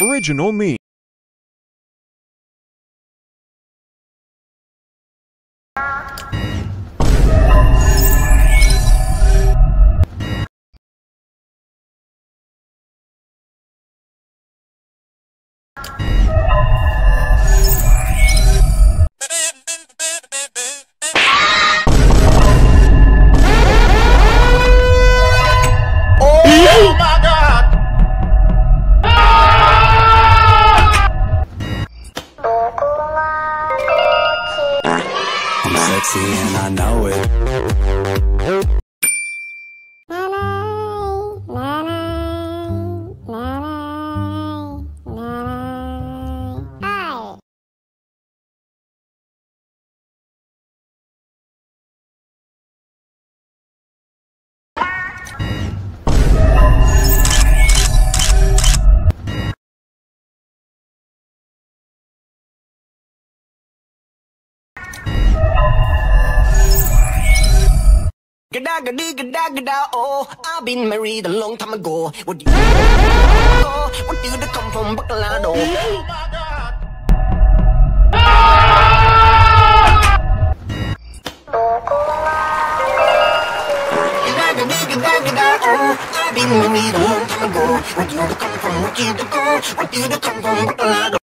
Original me. Sexy and I know it. Gada gada gada gada oh I've been married a long time ago What do you oh, What do you come from Bacolado Oh my god! Gada oh I've been married a long time ago What do you come from What do you come What do you come from Bacolado